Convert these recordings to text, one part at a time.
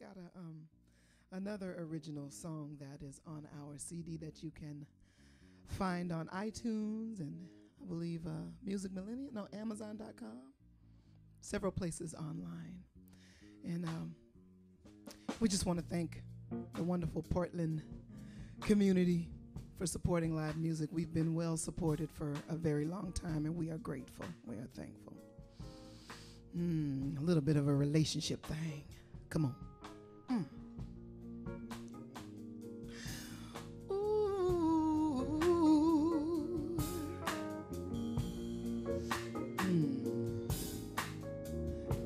got a um, another original song that is on our CD that you can find on iTunes and I believe uh, Music Millennium, no, Amazon.com, several places online. And um, we just want to thank the wonderful Portland community for supporting live music. We've been well supported for a very long time, and we are grateful. We are thankful. Mm, a little bit of a relationship thing. Come on. Ooh.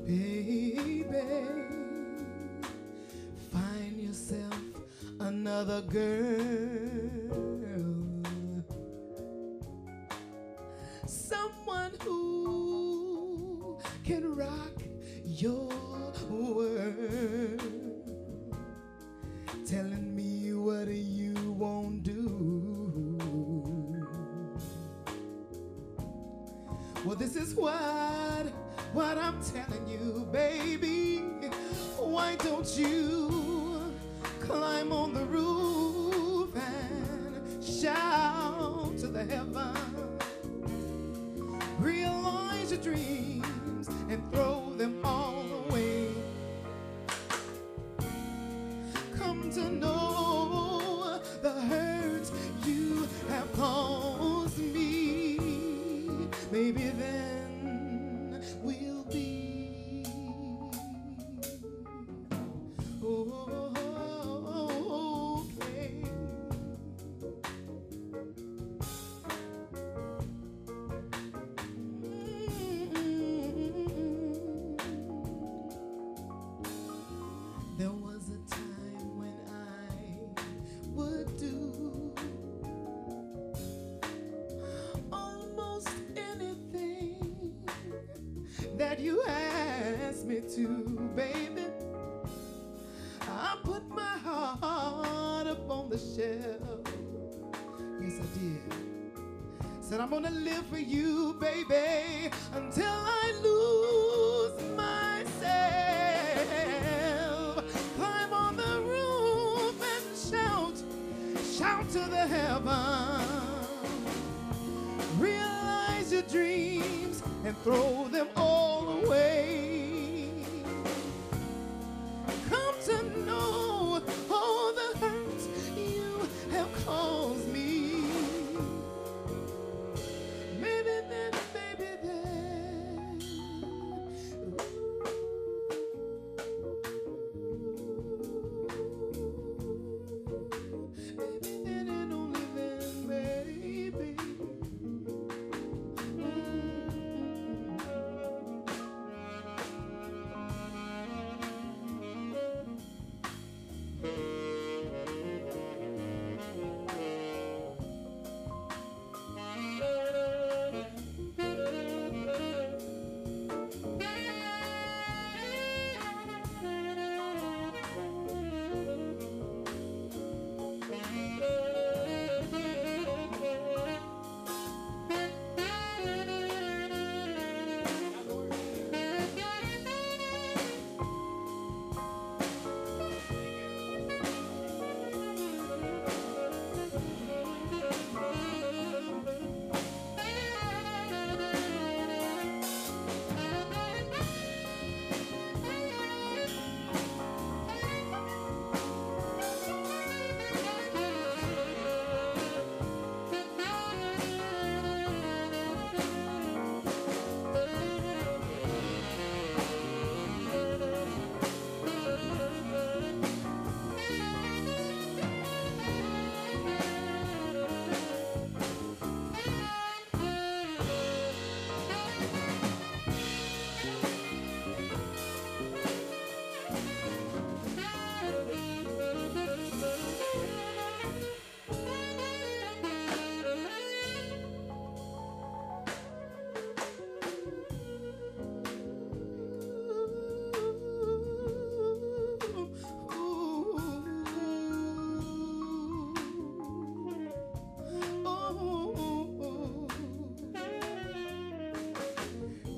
Baby, find yourself another girl. This is what, what I'm telling you, baby. Why don't you climb on the roof and shout to the heavens? Realize your dreams and throw them all away. Come to know you asked me to, baby. I put my heart up on the shelf. Yes, I did. Said I'm gonna live for you, baby, until I lose myself. Climb on the roof and shout, shout to the heavens. Realize your dreams and throw them all away.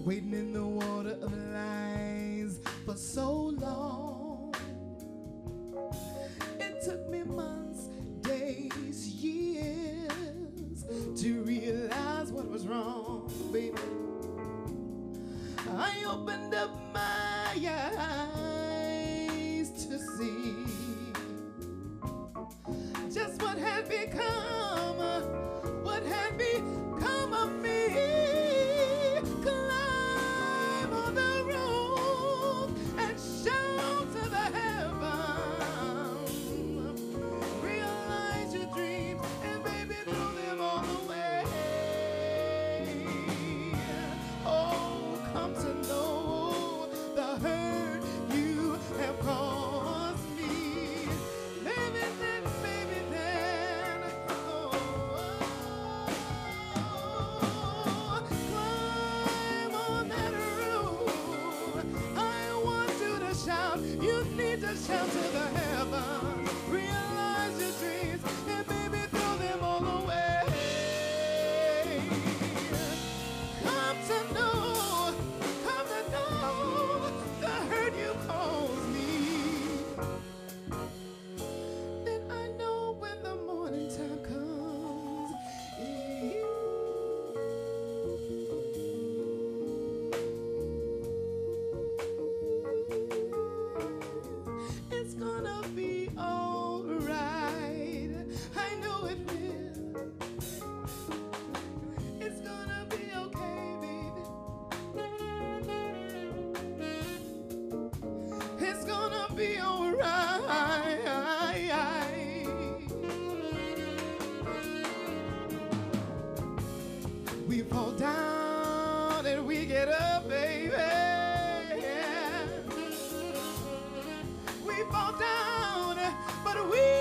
Waiting in the water of lies for so long. It took me months, days, years to realize what was wrong, baby. I opened up my eyes. be alright. We fall down and we get up, baby. Yeah. We fall down, but we